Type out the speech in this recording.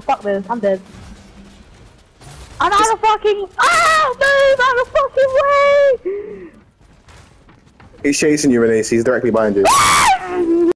Fuck this, I'm dead. I'm out of fucking- Ah! Move out of fucking way! He's chasing you, Renee. He's directly behind you. Ah!